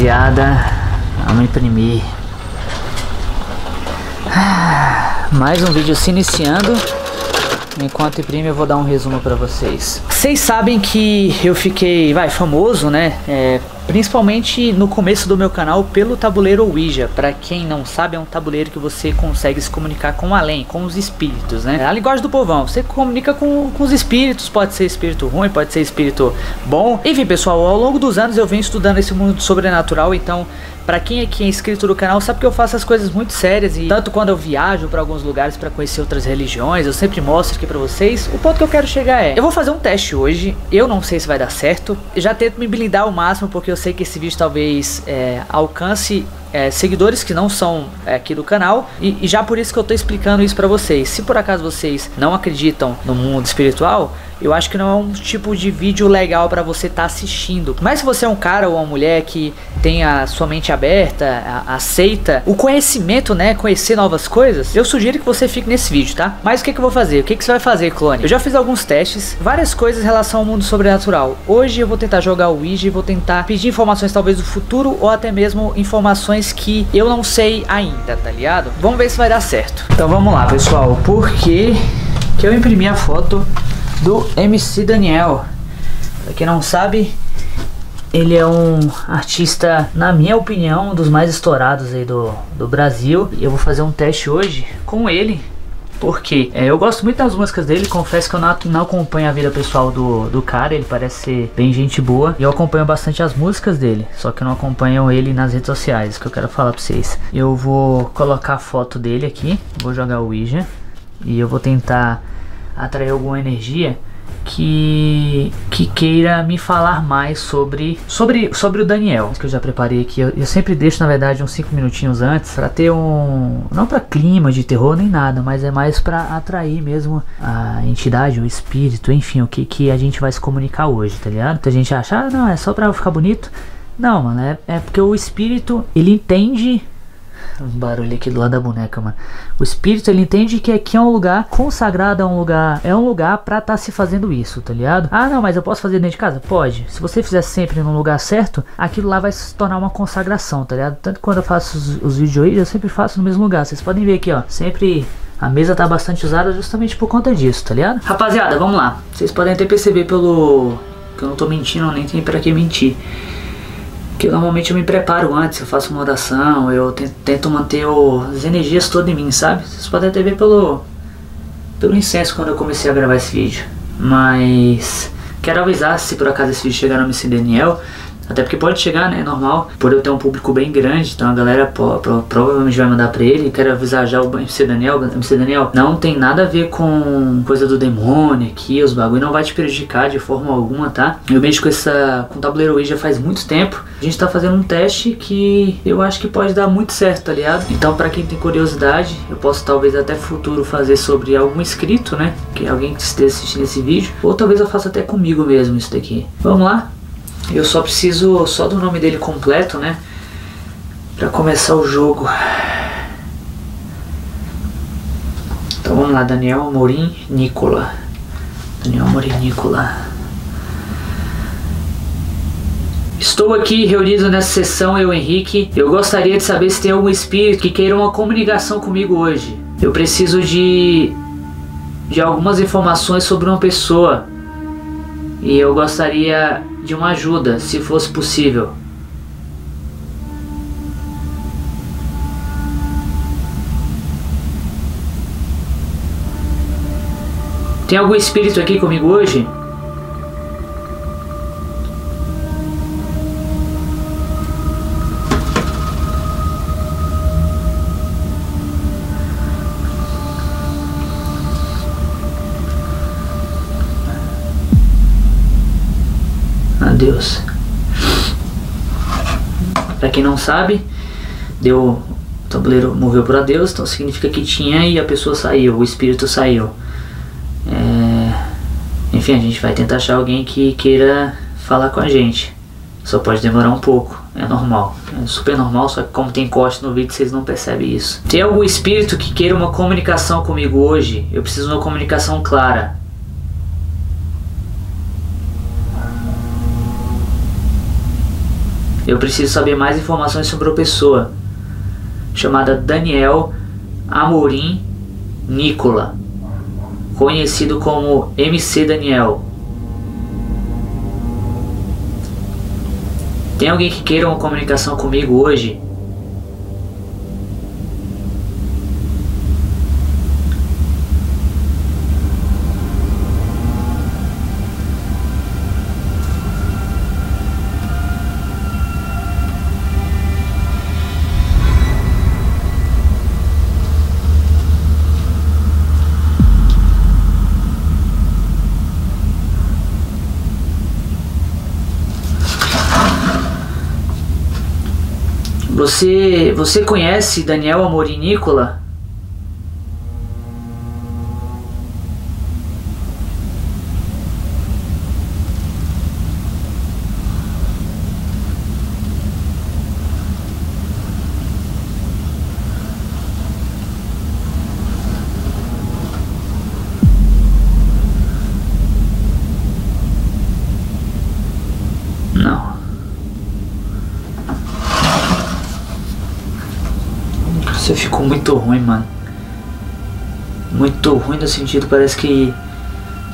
rapaziada. Vamos imprimir. Mais um vídeo se iniciando. Enquanto imprime eu vou dar um resumo pra vocês. Vocês sabem que eu fiquei, vai, famoso, né? É, principalmente no começo do meu canal pelo tabuleiro Ouija. Para quem não sabe, é um tabuleiro que você consegue se comunicar com além, com os espíritos, né? É a linguagem do povão. Você comunica com, com os espíritos, pode ser espírito ruim, pode ser espírito bom. Enfim, pessoal, ao longo dos anos eu venho estudando esse mundo sobrenatural, então Pra quem aqui é inscrito no canal sabe que eu faço as coisas muito sérias e tanto quando eu viajo para alguns lugares para conhecer outras religiões, eu sempre mostro aqui pra vocês. O ponto que eu quero chegar é, eu vou fazer um teste hoje, eu não sei se vai dar certo, já tento me blindar ao máximo porque eu sei que esse vídeo talvez é, alcance é, seguidores que não são é, aqui do canal e, e, já por isso que eu tô explicando isso para vocês. Se por acaso vocês não acreditam no mundo espiritual, eu acho que não é um tipo de vídeo legal para você estar tá assistindo. Mas se você é um cara ou uma mulher que tem a sua mente aberta, a, aceita o conhecimento, né, conhecer novas coisas, eu sugiro que você fique nesse vídeo, tá? Mas o que, que eu vou fazer? O que, que você vai fazer, clone? Eu já fiz alguns testes, várias coisas em relação ao mundo sobrenatural. Hoje eu vou tentar jogar o Ouija e vou tentar pedir informações talvez do futuro ou até mesmo informações que eu não sei ainda, tá ligado? Vamos ver se vai dar certo. Então vamos lá, pessoal. Por que que eu imprimi a foto do MC Daniel. Pra quem não sabe, ele é um artista, na minha opinião, um dos mais estourados aí do, do Brasil. E eu vou fazer um teste hoje com ele. Porque é, eu gosto muito das músicas dele, confesso que eu não, não acompanho a vida pessoal do, do cara, ele parece ser bem gente boa. E eu acompanho bastante as músicas dele, só que eu não acompanho ele nas redes sociais, que eu quero falar pra vocês. Eu vou colocar a foto dele aqui, vou jogar o Ouija. E eu vou tentar atrair alguma energia que que queira me falar mais sobre sobre sobre o Daniel que eu já preparei aqui. Eu, eu sempre deixo na verdade uns 5 minutinhos antes para ter um não para clima de terror nem nada mas é mais para atrair mesmo a entidade o espírito enfim o que que a gente vai se comunicar hoje tá ligado? Muita gente acha ah, não é só para ficar bonito. Não mano é, é porque o espírito ele entende um barulho aqui do lado da boneca, mano. O espírito ele entende que aqui é um lugar consagrado, é um lugar, é um lugar para estar tá se fazendo isso, tá ligado? Ah, não, mas eu posso fazer dentro de casa? Pode. Se você fizer sempre no lugar certo, aquilo lá vai se tornar uma consagração, tá ligado? Tanto que quando eu faço os, os vídeos aí, eu sempre faço no mesmo lugar. Vocês podem ver aqui, ó, sempre a mesa tá bastante usada justamente por conta disso, tá ligado? Rapaziada, vamos lá. Vocês podem até perceber pelo que eu não tô mentindo, nem tem para que mentir que normalmente eu me preparo antes, eu faço uma oração, eu tento manter as energias todas em mim, sabe? Vocês podem até ver pelo, pelo incenso quando eu comecei a gravar esse vídeo. Mas quero avisar se por acaso esse vídeo chegar no MC Daniel, até porque pode chegar, né? Normal. Por eu ter um público bem grande, então a galera provavelmente vai mandar pra ele. Quero avisar já o MC Daniel. MC Daniel, não tem nada a ver com coisa do demônio aqui, os bagulho. Não vai te prejudicar de forma alguma, tá? Eu mexo com essa. com tabuleiro Ouija faz muito tempo. A gente tá fazendo um teste que eu acho que pode dar muito certo, tá ligado? Então, pra quem tem curiosidade, eu posso talvez até futuro fazer sobre algum inscrito, né? Que alguém que esteja assistindo esse vídeo. Ou talvez eu faça até comigo mesmo isso daqui. Vamos lá? Eu só preciso só do nome dele completo, né? Pra começar o jogo. Então vamos lá, Daniel Amorim Nicola. Daniel Amorim Nicola. Estou aqui reunido nessa sessão, eu Henrique. Eu gostaria de saber se tem algum espírito que queira uma comunicação comigo hoje. Eu preciso de de algumas informações sobre uma pessoa. E eu gostaria de uma ajuda, se fosse possível. Tem algum espírito aqui comigo hoje? Deus. Para quem não sabe, deu o tabuleiro moveu para Deus, então significa que tinha e a pessoa saiu, o espírito saiu. É, enfim, a gente vai tentar achar alguém que queira falar com a gente. Só pode demorar um pouco, é normal. É super normal, só que como tem corte no vídeo, vocês não percebem isso. Tem algum espírito que queira uma comunicação comigo hoje? Eu preciso de uma comunicação clara. Eu preciso saber mais informações sobre uma pessoa chamada Daniel Amorim Nicola, conhecido como MC Daniel. Tem alguém que queira uma comunicação comigo hoje? Você, você conhece Daniel Amorim Nicola? Você ficou muito ruim, mano. Muito ruim no sentido, parece que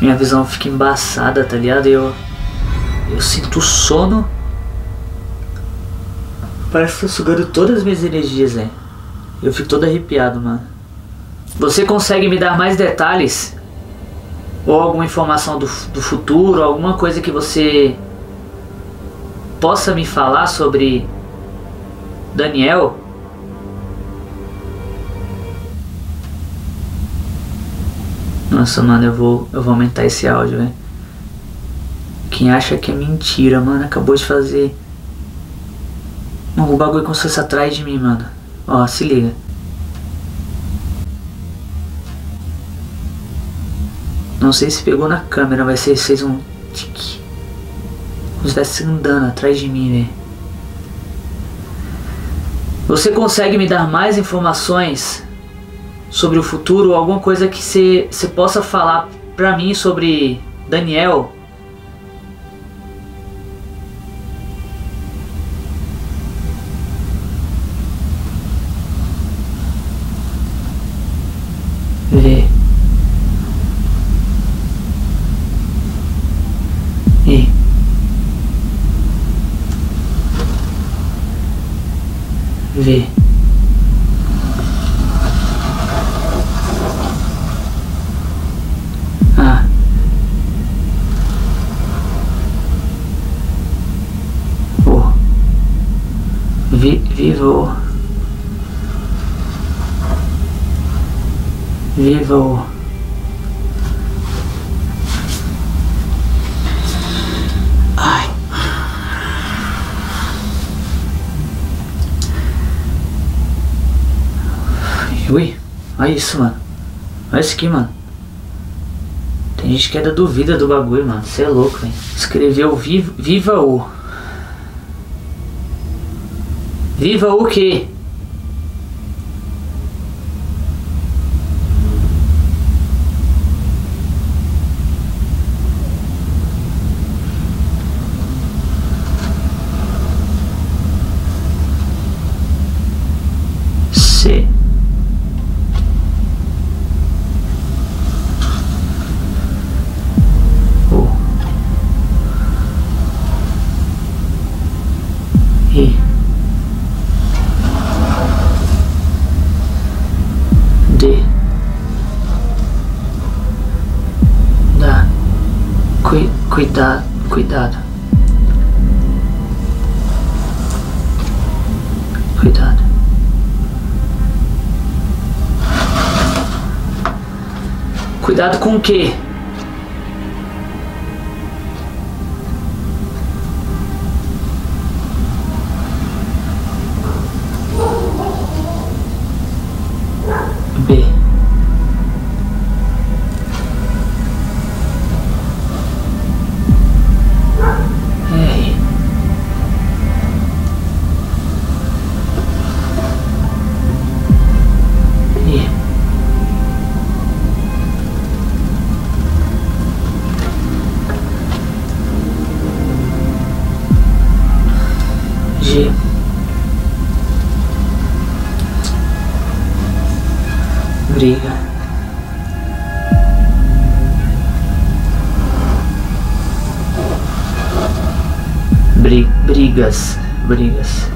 minha visão fica embaçada, tá ligado? Eu, eu sinto sono. Parece que tô sugando todas as minhas energias, velho. Eu fico todo arrepiado, mano. Você consegue me dar mais detalhes? Ou alguma informação do, do futuro? Alguma coisa que você possa me falar sobre Daniel? Nossa, mano, eu vou, eu vou aumentar esse áudio, velho. Quem acha que é mentira, mano, acabou de fazer. Mano, o bagulho como se fosse atrás de mim, mano. Ó, se liga. Não sei se pegou na câmera, vai ser fez um tique. Como se estivesse andando atrás de mim, velho. Você consegue me dar mais informações sobre o futuro, alguma coisa que você possa falar pra mim sobre Daniel? Vê. E. Vê. Vivo. Vivo. Ai. Ui olha isso mano. Olha isso aqui mano. Tem gente que é da duvida do bagulho mano. Você é louco velho. Escreveu viva, viva o Viva o quê? C. O. E. Cuidado, cuidado. Cuidado. Cuidado com o quê? Bri brigas. Brigas.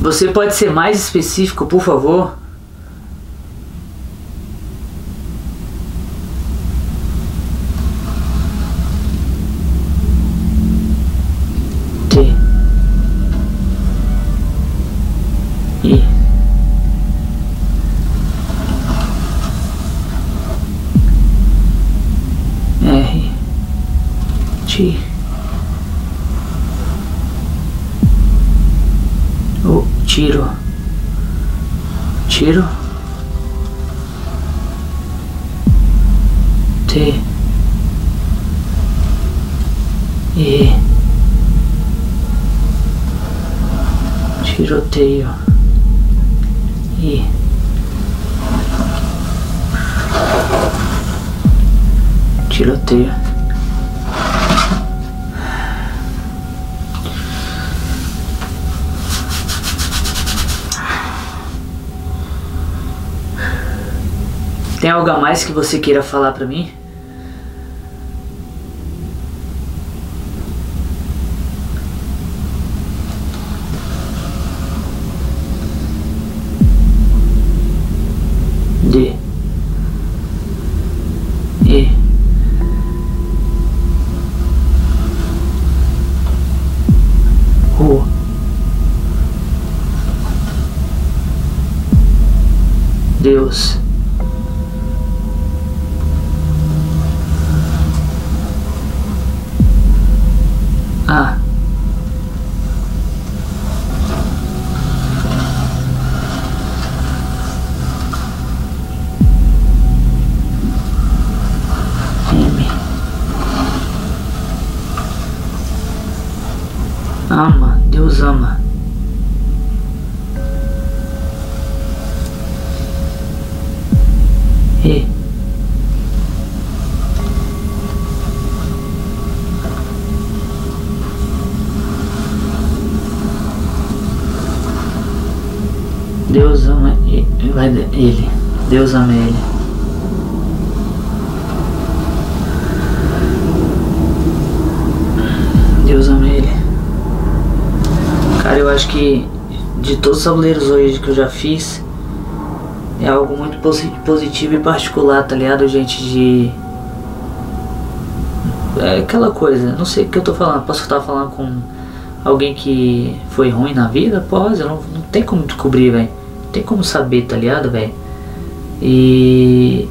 Você pode ser mais específico, por favor? E... Hey. G. Oh, Ciro. Ciro? Te. E Ciro Teo. E, tiroteio. Tem algo a mais que você queira falar para mim? D E O Deus Ah. M. Ama, Deus ama. E. Deus ama ele. Deus ama ele. Deus ama ele. Cara, eu acho que de todos os tabuleiros hoje que eu já fiz, é algo muito positivo e particular, tá ligado, gente? De. É aquela coisa, não sei o que eu tô falando, posso estar falando com alguém que foi ruim na vida? Pode, não, não tem como descobrir, velho tem como saber, tá ligado, velho? E.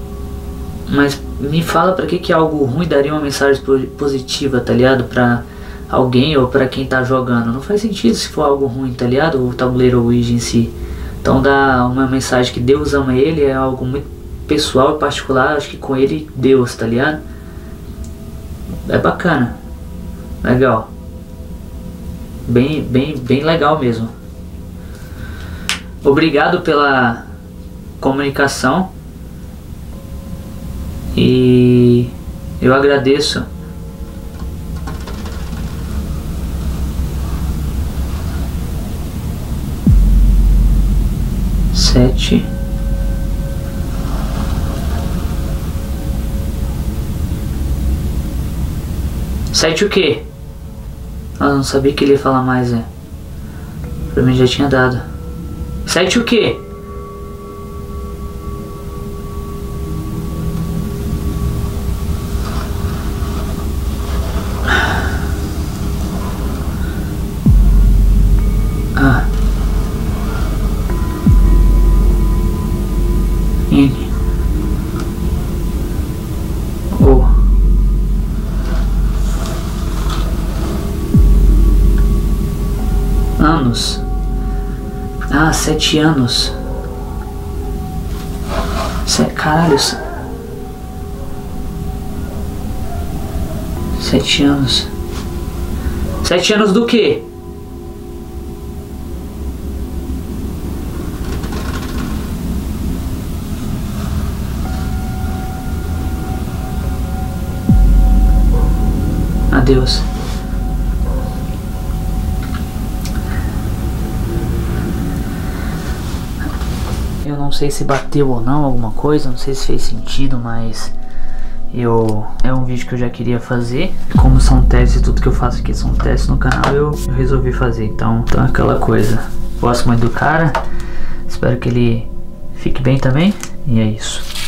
Mas me fala pra que que algo ruim daria uma mensagem positiva, tá ligado? Pra alguém ou pra quem tá jogando. Não faz sentido se for algo ruim, tá ligado? O tabuleiro Ouija em si. Então dá uma mensagem que Deus ama ele, é algo muito pessoal e particular, acho que com ele Deus, tá ligado? É bacana. Legal. Bem, bem, bem legal mesmo. Obrigado pela comunicação e eu agradeço. Sete. Sete o quê? Ah, não sabia que ele ia falar mais, é. Pra mim já tinha dado. Sete o quê? sete anos. Caralho. Sete anos. Sete anos do quê? Adeus. Sei se bateu ou não alguma coisa, não sei se fez sentido, mas eu é um vídeo que eu já queria fazer. Como são testes, tudo que eu faço aqui são testes no canal, eu, eu resolvi fazer. Então, então é aquela coisa. Gosto muito do cara. Espero que ele fique bem também. E é isso.